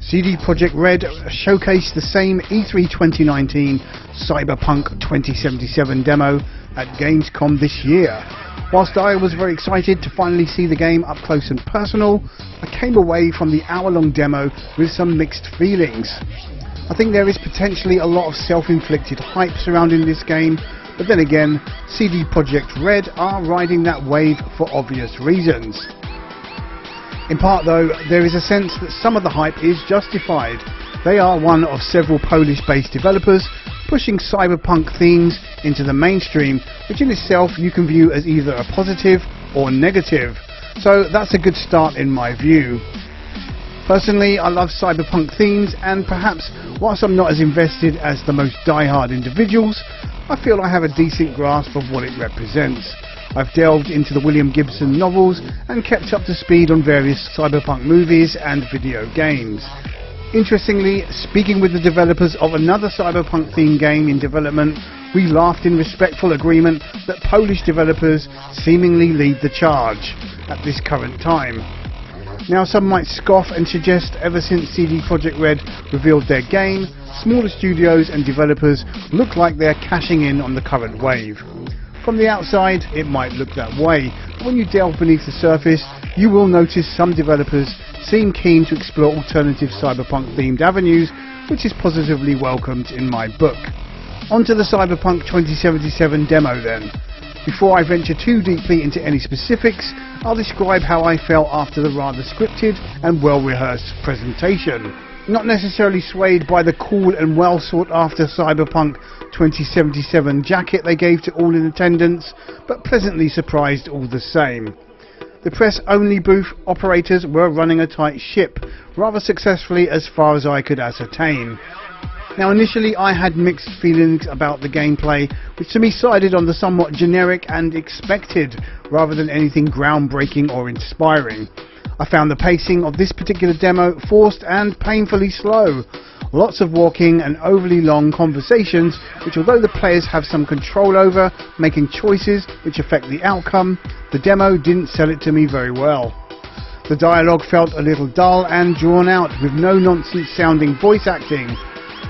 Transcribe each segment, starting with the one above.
CD Projekt Red showcased the same E3 2019 Cyberpunk 2077 demo at Gamescom this year. Whilst I was very excited to finally see the game up close and personal, I came away from the hour-long demo with some mixed feelings. I think there is potentially a lot of self-inflicted hype surrounding this game, but then again, CD Projekt Red are riding that wave for obvious reasons. In part though, there is a sense that some of the hype is justified. They are one of several Polish-based developers pushing cyberpunk themes into the mainstream, which in itself you can view as either a positive or negative. So that's a good start in my view. Personally, I love cyberpunk themes, and perhaps whilst I'm not as invested as the most die-hard individuals, I feel I have a decent grasp of what it represents. I've delved into the William Gibson novels and kept up to speed on various cyberpunk movies and video games. Interestingly, speaking with the developers of another cyberpunk themed game in development, we laughed in respectful agreement that Polish developers seemingly lead the charge at this current time. Now some might scoff and suggest ever since CD Projekt Red revealed their game, smaller studios and developers look like they're cashing in on the current wave. From the outside, it might look that way, but when you delve beneath the surface, you will notice some developers seem keen to explore alternative cyberpunk themed avenues, which is positively welcomed in my book. Onto the Cyberpunk 2077 demo then. Before I venture too deeply into any specifics, I'll describe how I felt after the rather scripted and well rehearsed presentation not necessarily swayed by the cool and well sought after Cyberpunk 2077 jacket they gave to all in attendance, but pleasantly surprised all the same. The press only booth operators were running a tight ship, rather successfully as far as I could ascertain. Now initially I had mixed feelings about the gameplay, which to me sided on the somewhat generic and expected, rather than anything groundbreaking or inspiring. I found the pacing of this particular demo forced and painfully slow. Lots of walking and overly long conversations, which although the players have some control over, making choices which affect the outcome, the demo didn't sell it to me very well. The dialogue felt a little dull and drawn out, with no nonsense sounding voice acting.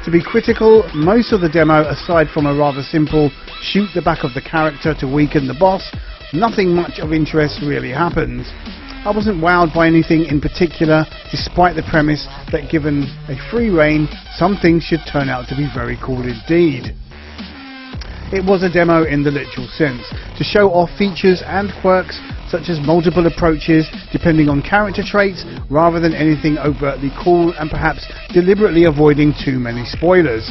To be critical, most of the demo, aside from a rather simple shoot the back of the character to weaken the boss, nothing much of interest really happens. I wasn't wowed by anything in particular, despite the premise that given a free reign, some things should turn out to be very cool indeed. It was a demo in the literal sense, to show off features and quirks such as multiple approaches depending on character traits rather than anything overtly cool and perhaps deliberately avoiding too many spoilers.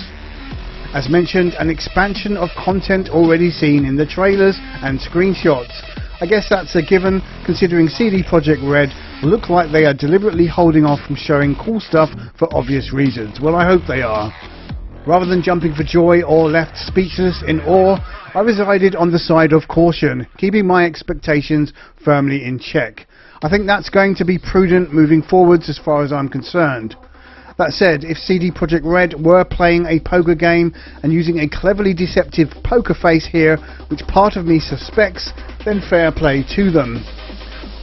As mentioned, an expansion of content already seen in the trailers and screenshots, I guess that's a given, considering CD Projekt Red look like they are deliberately holding off from showing cool stuff for obvious reasons. Well, I hope they are. Rather than jumping for joy or left speechless in awe, I resided on the side of caution, keeping my expectations firmly in check. I think that's going to be prudent moving forwards as far as I'm concerned. That said, if CD Projekt Red were playing a poker game and using a cleverly deceptive poker face here, which part of me suspects, then fair play to them.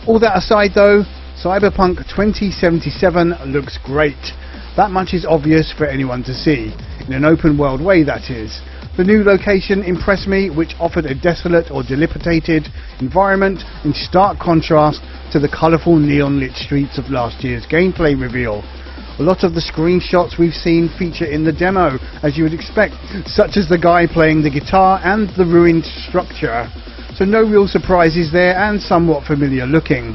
All that aside though, Cyberpunk 2077 looks great. That much is obvious for anyone to see. In an open world way, that is. The new location impressed me, which offered a desolate or dilapidated environment in stark contrast to the colourful neon lit streets of last year's gameplay reveal. A lot of the screenshots we've seen feature in the demo, as you would expect, such as the guy playing the guitar and the ruined structure so no real surprises there and somewhat familiar looking.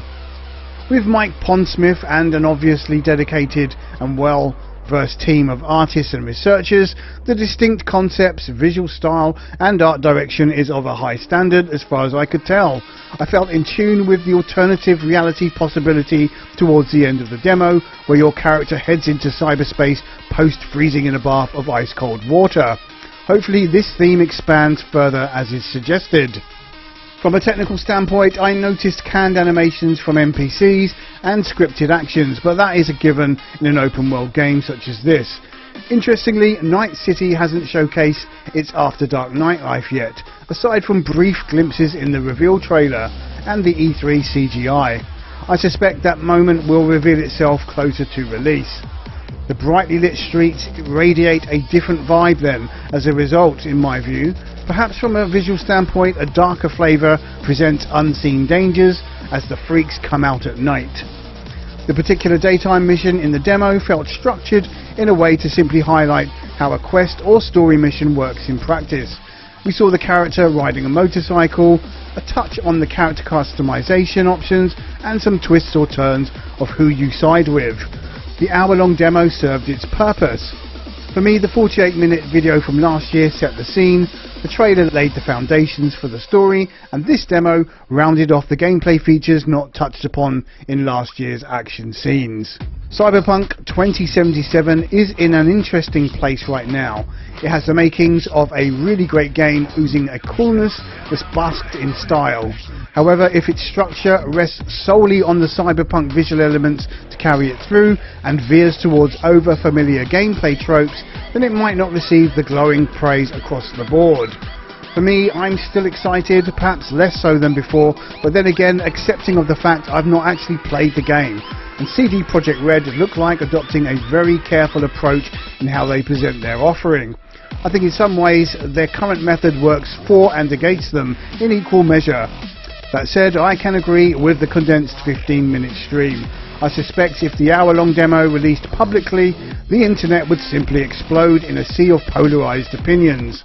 With Mike Pondsmith and an obviously dedicated and well versed team of artists and researchers, the distinct concepts, visual style and art direction is of a high standard as far as I could tell. I felt in tune with the alternative reality possibility towards the end of the demo where your character heads into cyberspace post freezing in a bath of ice cold water. Hopefully this theme expands further as is suggested. From a technical standpoint, I noticed canned animations from NPCs and scripted actions, but that is a given in an open world game such as this. Interestingly, Night City hasn't showcased its After Dark nightlife yet, aside from brief glimpses in the reveal trailer and the E3 CGI. I suspect that moment will reveal itself closer to release. The brightly lit streets radiate a different vibe then as a result in my view. Perhaps from a visual standpoint a darker flavour presents unseen dangers as the freaks come out at night. The particular daytime mission in the demo felt structured in a way to simply highlight how a quest or story mission works in practice. We saw the character riding a motorcycle, a touch on the character customization options and some twists or turns of who you side with. The hour long demo served its purpose. For me the 48 minute video from last year set the scene, the trailer laid the foundations for the story and this demo rounded off the gameplay features not touched upon in last year's action scenes. Cyberpunk 2077 is in an interesting place right now. It has the makings of a really great game oozing a coolness that's basked in style. However, if its structure rests solely on the cyberpunk visual elements to carry it through and veers towards over-familiar gameplay tropes, then it might not receive the glowing praise across the board. For me, I'm still excited, perhaps less so than before, but then again, accepting of the fact I've not actually played the game. And CD Projekt Red look like adopting a very careful approach in how they present their offering. I think in some ways their current method works for and against them in equal measure. That said, I can agree with the condensed 15 minute stream. I suspect if the hour long demo released publicly, the internet would simply explode in a sea of polarised opinions.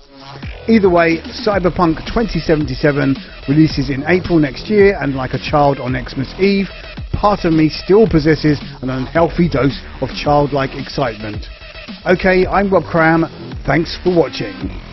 Either way, Cyberpunk 2077 releases in April next year and like a child on Xmas Eve, part of me still possesses an unhealthy dose of childlike excitement. Okay, I'm Rob Cram, thanks for watching.